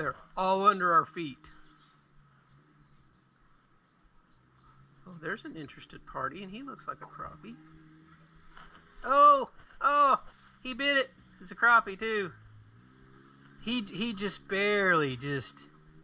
They're all under our feet. Oh, there's an interested party, and he looks like a crappie. Oh, oh, he bit it. It's a crappie too. He he just barely just